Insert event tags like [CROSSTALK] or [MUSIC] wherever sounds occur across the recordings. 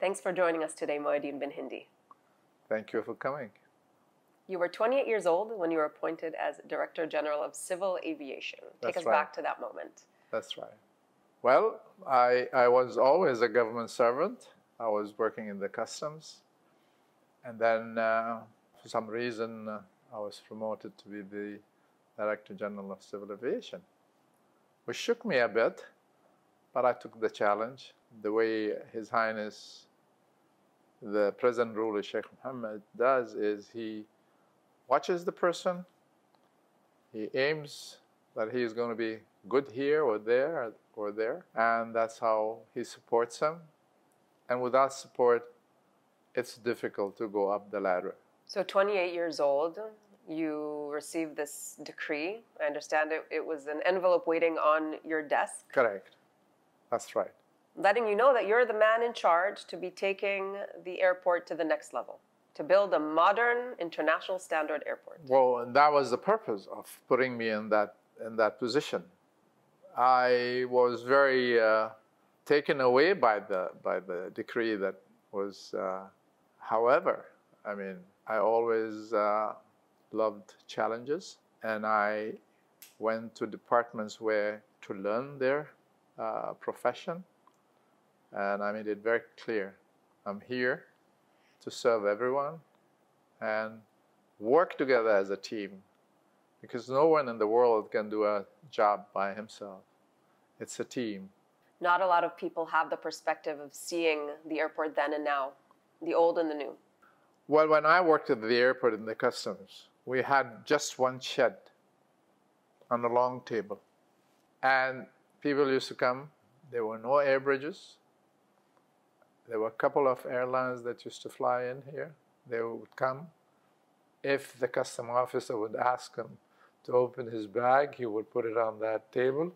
Thanks for joining us today, Mohi-Din BinHendi. Thank you for coming. You were 28 years old when you were appointed as Director General of Civil Aviation. Take That's us right. back to that moment. That's right. Well, I, I was always a government servant. I was working in the customs. And then, uh, for some reason, uh, I was promoted to be the Director General of Civil Aviation, which shook me a bit, but I took the challenge. The way His Highness, the present ruler, Sheikh Mohammed, does is he watches the person, he aims that he is going to be good here or there or there, and that's how he supports them. And without support, it's difficult to go up the ladder. So, 28 years old, you received this decree. I understand it, it was an envelope waiting on your desk, Correct. That's right. Letting you know that you're the man in charge to be taking the airport to the next level, to build a modern international standard airport. Well, and that was the purpose of putting me in that in that position. I was very uh, taken away by the by the decree that was. Uh, however, I mean, I always uh, loved challenges, and I went to departments where to learn their uh, profession, and I made it very clear: I'm here to serve everyone, and work together as a team because no one in the world can do a job by himself. It's a team. Not a lot of people have the perspective of seeing the airport then and now, the old and the new. Well, when I worked at the airport in the customs, we had just one shed on a long table. And people used to come. There were no air bridges. There were a couple of airlines that used to fly in here. They would come. If the custom officer would ask him to open his bag, he would put it on that table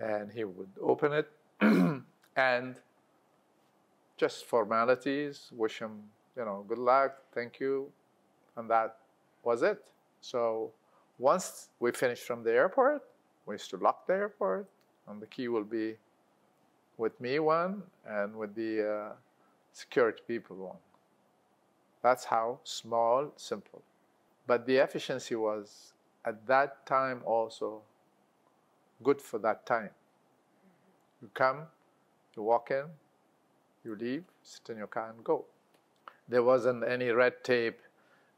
and he would open it [CLEARS THROAT] and just formalities, wish him, you know, good luck, thank you, and that was it. So once we finished from the airport, we used to lock the airport, and the key will be with me one and with the uh, security people one. That's how small, simple. But the efficiency was at that time also good for that time. You come, you walk in, you leave, sit in your car and go. There wasn't any red tape,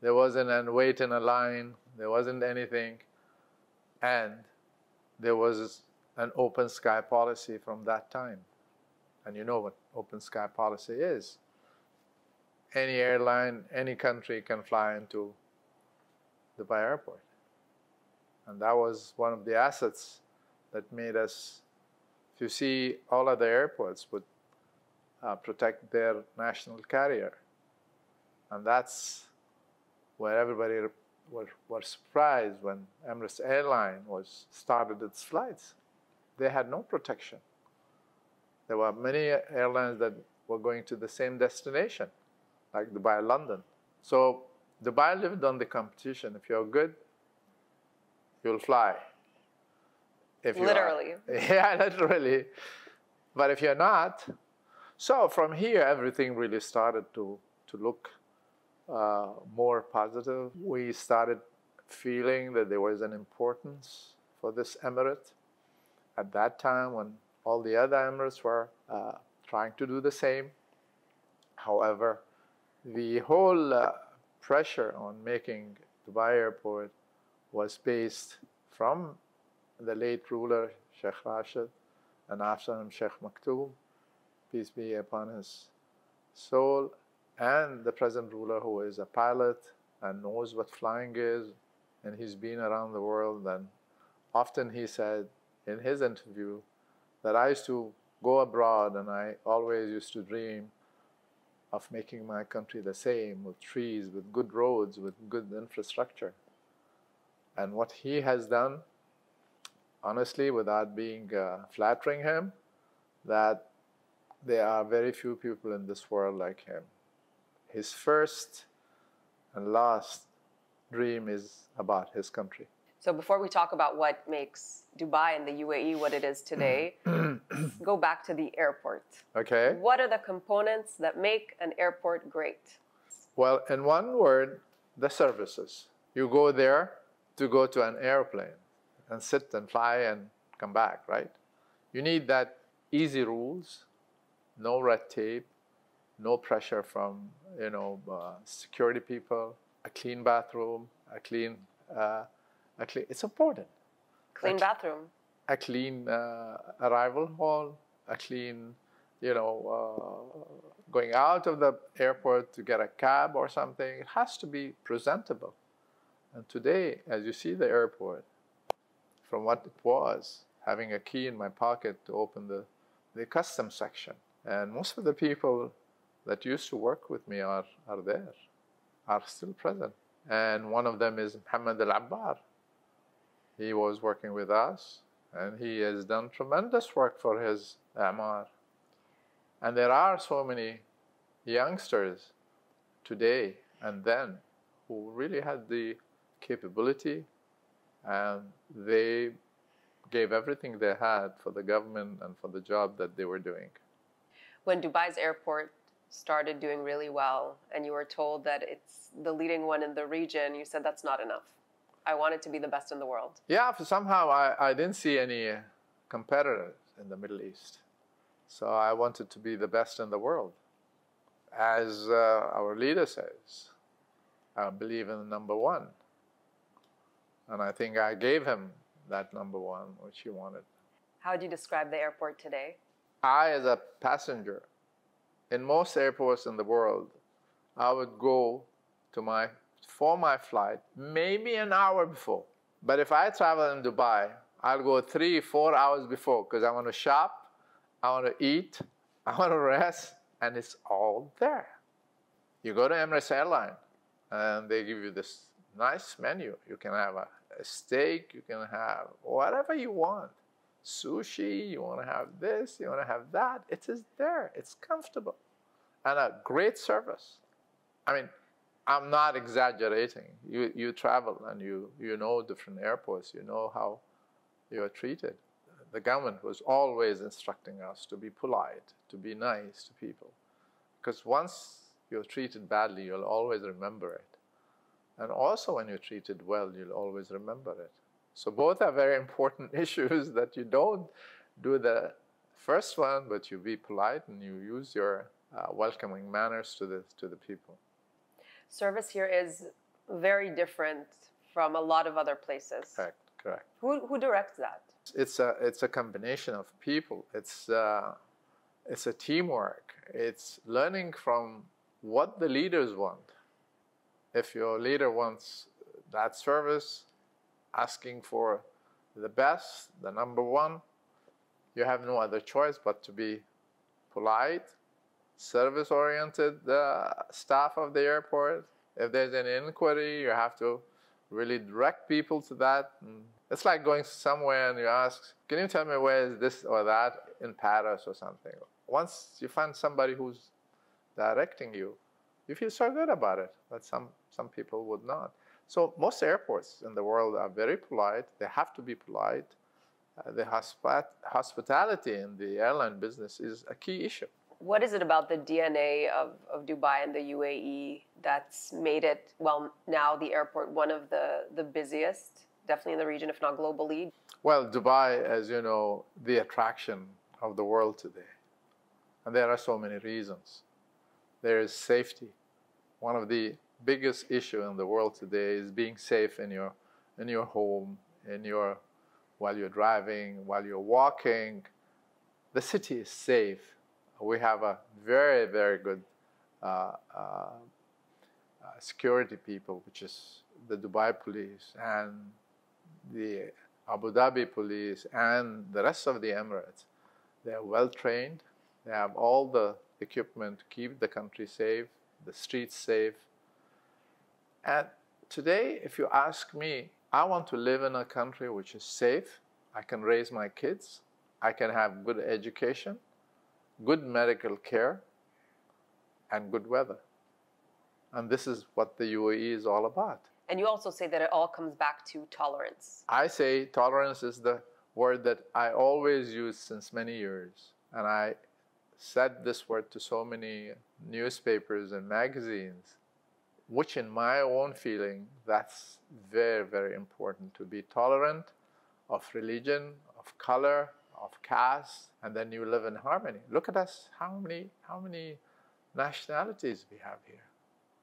there wasn't any wait in a line, there wasn't anything. And there was an open sky policy from that time. And you know what open sky policy is. Any airline, any country can fly into Dubai airport. And that was one of the assets that made us, if you see all other airports would uh, protect their national carrier. And that's where everybody were, were surprised when Emirates Airline was started its flights. They had no protection. There were many airlines that were going to the same destination, like Dubai, London. So Dubai lived on the competition. If you're good, you'll fly. If you are- Literally. [LAUGHS] yeah, literally. But if you're not, so from here everything really started to to look uh, more positive. We started feeling that there was an importance for this emirate at that time when all the other emirates were uh, trying to do the same. However, the whole uh, pressure on making Dubai Airport was based from the late ruler Sheikh Rashid and after him Sheikh Maktoum, peace be upon his soul, and the present ruler who is a pilot and knows what flying is, and he's been around the world. And often he said in his interview that I used to go abroad and I always used to dream of making my country the same with trees, with good roads, with good infrastructure. And what he has done, honestly, without being uh, flattering him, that there are very few people in this world like him. His first and last dream is about his country. So before we talk about what makes Dubai and the UAE what it is today, [CLEARS THROAT] go back to the airport. Okay. What are the components that make an airport great? Well, in one word, the services. You go there to go to an airplane and sit and fly and come back, right? You need that easy rules, no red tape, no pressure from you know uh, security people, a clean bathroom, a clean, uh, a clean. It's important. Clean bathroom. A clean uh, arrival hall, a clean, you know, uh, going out of the airport to get a cab or something. It has to be presentable. And today, as you see the airport, from what it was, having a key in my pocket to open the, the custom section. And most of the people that used to work with me are, are there, are still present. And one of them is Muhammad Al Abbar. He was working with us and he has done tremendous work for his Emaar. And there are so many youngsters today and then who really had the capability and they gave everything they had for the government and for the job that they were doing. When Dubai's airport started doing really well and you were told that it's the leading one in the region, you said that's not enough. I wanted to be the best in the world. Yeah, somehow I, I didn't see any competitors in the Middle East. So I wanted to be the best in the world. As uh, our leader says, I believe in number one. And I think I gave him that number one, which he wanted. How would you describe the airport today? I, as a passenger, in most airports in the world, I would go to my for my flight maybe an hour before. But if I travel in Dubai, I'll go three, four hours before because I want to shop, I want to eat, [LAUGHS] I want to rest, and it's all there. You go to Emirates Airline, and they give you this nice menu. You can have a, a steak, you can have whatever you want. Sushi, you want to have this, you want to have that. It is there. It's comfortable. And a great service. I mean, I'm not exaggerating. You, you travel and you, you know different airports, you know how you are treated. The government was always instructing us to be polite, to be nice to people. Because once you're treated badly, you'll always remember it. And also, when you're treated well, you'll always remember it. So, both are very important [LAUGHS] issues that you don't do the first one, but you be polite and you use your uh, welcoming manners to the, to the people. Service here is very different from a lot of other places. Correct, correct. Who, who directs that? It's a, it's a combination of people. It's, uh, it's a teamwork. It's learning from what the leaders want. If your leader wants that service, asking for the best, the number one, you have no other choice but to be polite, service oriented uh, staff of the airport. If there's an inquiry, you have to really direct people to that. It's like going somewhere and you ask, Can you tell me where is this or that in Paris or something? Once you find somebody who's directing you, you feel so good about it, but some, some people would not. So most airports in the world are very polite. They have to be polite. Uh, the hospi- hospitality in the airline business is a key issue. What is it about the DNA of, of Dubai and the UAE that's made it, well, now the airport one of the, the busiest, definitely in the region, if not globally? Well, Dubai, as you know, the attraction of the world today. And there are so many reasons. There is safety. One of the biggest issue in the world today is being safe in your in your home, in your while you're driving, while you're walking. The city is safe. We have a very very good uh, uh, uh, security people, which is the Dubai police and the Abu Dhabi police and the rest of the Emirates. They are well trained. They have all the equipment to keep the country safe, the streets safe, and today, if you ask me, I want to live in a country which is safe. I can raise my kids. I can have good education, good medical care, and good weather. And this is what the UAE is all about. And you also say that it all comes back to tolerance. I say tolerance is the word that I always use since many years. And I said this word to so many newspapers and magazines, which, in my own feeling, that's very, very important to be tolerant of religion, of color, of caste, and then you live in harmony. Look at us, how many, how many nationalities we have here?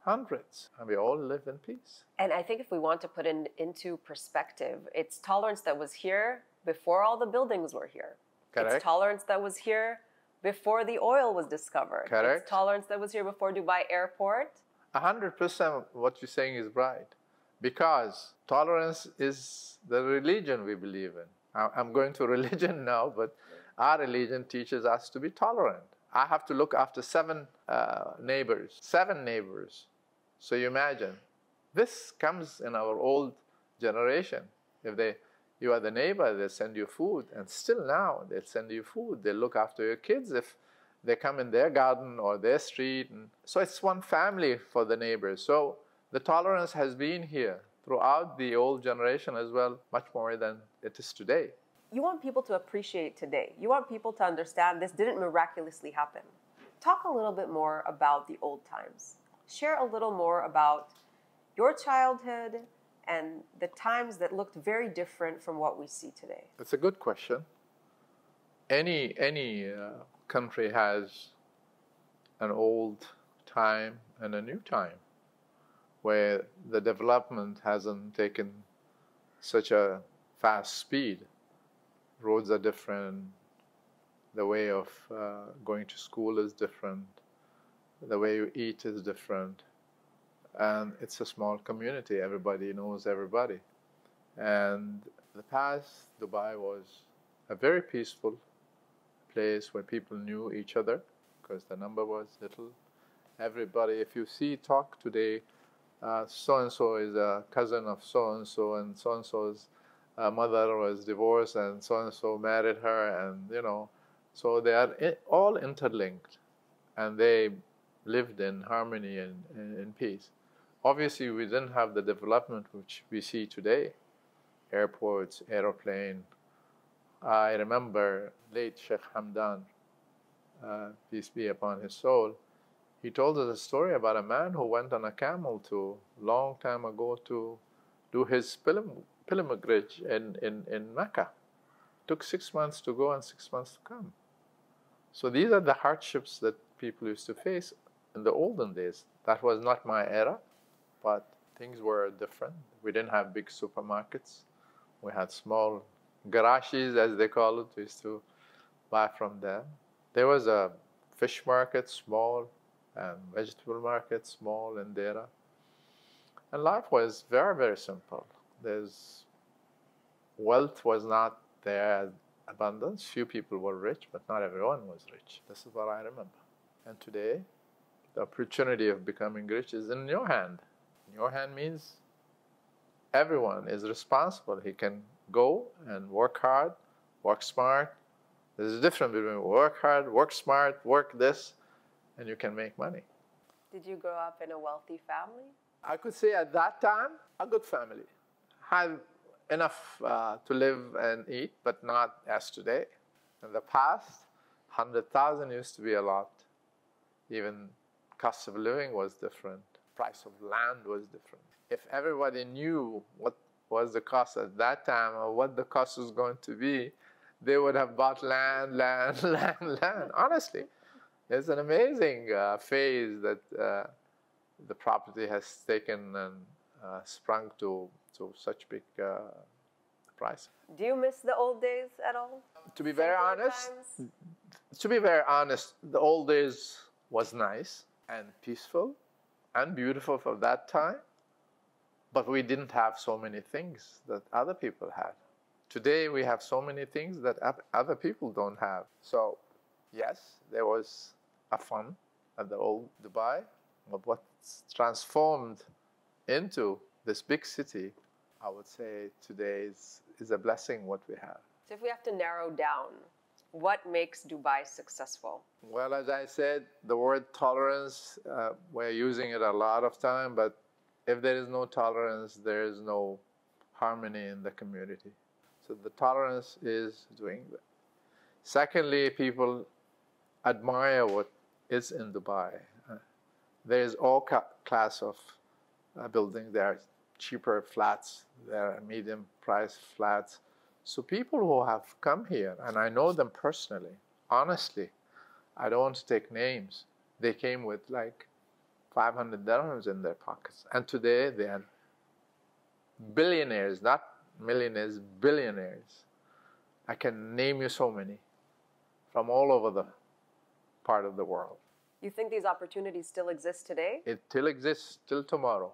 Hundreds, and we all live in peace. And I think if we want to put it into perspective, it's tolerance that was here before all the buildings were here. Correct. It's tolerance that was here before the oil was discovered. Correct. It's tolerance that was here before Dubai Airport. A hundred percent what you're saying is right. Because tolerance is the religion we believe in. I'm going to [LAUGHS] religion now, but our religion teaches us to be tolerant. I have to look after seven uh, neighbors, seven neighbors. So you imagine, this comes in our old generation. If they, you are the neighbor, they send you food, and still now they'll send you food. They look after your kids if they come in their garden or their street. And so it's one family for the neighbors. So the tolerance has been here throughout the old generation as well, much more than it is today. You want people to appreciate today. You want people to understand this didn't miraculously happen. Talk a little bit more about the old times. Share a little more about your childhood and the times that looked very different from what we see today. That's a good question. Any any uh, country has an old time and a new time, where the development hasn't taken such a fast speed. Roads are different. The way of uh, going to school is different. The way you eat is different. And it's a small community. Everybody knows everybody. And the past, Dubai was a very peaceful place where people knew each other because the number was little. Everybody, if you see talk today, so and so is a cousin of so and so, and so and so's uh, mother was divorced, and so and so married her, and you know, so they are all interlinked, and they lived in harmony and, in peace. Obviously, we didn't have the development which we see today airports, aeroplane. I remember late Sheikh Hamdan, uh, peace be upon his soul, he told us a story about a man who went on a camel to long time ago to do his pilgrim- pilgrimage in, in, in Mecca. Took six months to go and six months to come. So these are the hardships that people used to face in the olden days. That was not my era, but things were different. We didn't have big supermarkets. We had small garages, as they call it. We used to buy from them. There was a fish market, small, and vegetable market, small in Deira. And life was very, very simple. There's wealth was not there abundance. Few people were rich, but not everyone was rich. This is what I remember. And today, the opportunity of becoming rich is in your hand. In your hand means everyone is responsible. He can go and work hard, work smart. There's a difference between work hard, work smart, work this, and you can make money. Did you grow up in a wealthy family? I could say at that time, a good family. Had enough uh, to live and eat, but not as today. In the past, 100,000 used to be a lot. Even cost of living was different. Price of land was different. If everybody knew what was the cost at that time or what the cost was going to be, they would have bought land, [LAUGHS] land, land, land. Honestly, it's an amazing uh, phase that uh, the property has taken and uh, sprung to, to such big uh, price. Do you miss the old days at all? To be very honest, times? to be very honest, the old days was nice and peaceful and beautiful for that time, but we didn't have so many things that other people had. Today we have so many things that other people don't have. So, yes, there was a fun at the old Dubai, but what's transformed into this big city, I would say today is, is a blessing what we have. So if we have to narrow down, what makes Dubai successful? Well, as I said, the word tolerance, uh, we're using it a lot of time, but if there is no tolerance, there is no harmony in the community. So the tolerance is doing that. Secondly, people admire what is in Dubai. Uh, there is all class of uh, building. There cheaper flats. There are medium price flats. So people who have come here, and I know them personally, honestly, I don't want to take names. They came with like 500 dirhams in their pockets. And today they are billionaires, not millionaires, billionaires. I can name you so many from all over the part of the world. You think these opportunities still exist today? It still exists till tomorrow.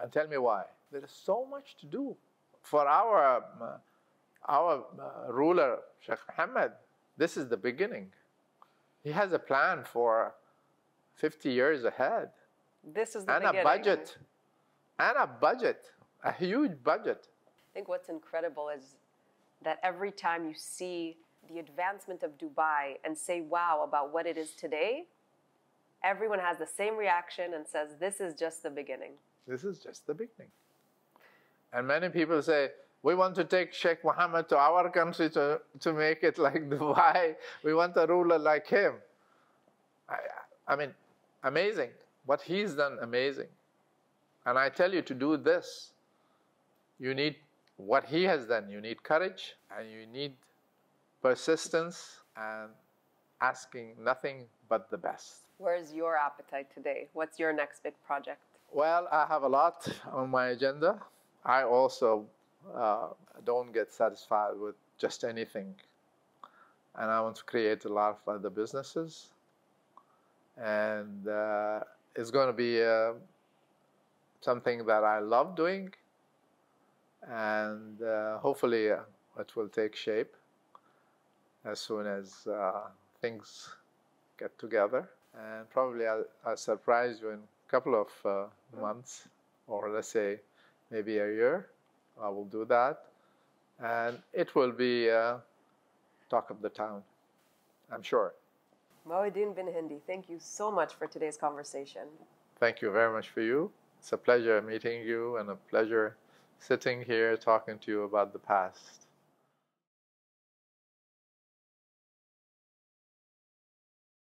And tell me why. There is so much to do. For our, uh, our uh, ruler, Sheikh Mohammed, this is the beginning. He has a plan for 50 years ahead. This is the and beginning. a budget. And a budget. A huge budget. I think what's incredible is that every time you see the advancement of Dubai and say wow about what it is today, everyone has the same reaction and says this is just the beginning. This is just the beginning. And many people say, we want to take Sheikh Mohammed to our country to, to make it like [LAUGHS] Dubai. We want a ruler like him. I, I mean, amazing. What he's done, amazing. And I tell you, to do this, you need what he has done. You need courage and you need persistence and asking nothing but the best. Where's your appetite today? What's your next big project? Well, I have a lot on my agenda. I also uh, don't get satisfied with just anything. And I want to create a lot of other businesses. And uh, it's going to be uh, something that I love doing. And uh, hopefully uh, it will take shape as soon as uh, things get together. And probably I'll, I'll surprise you in a couple of uh, months, or let's say maybe a year. I will do that. And it will be uh, talk of the town, I'm sure. Mohiuddin BinHendi, thank you so much for today's conversation. Thank you very much for you. It's a pleasure meeting you and a pleasure sitting here talking to you about the past.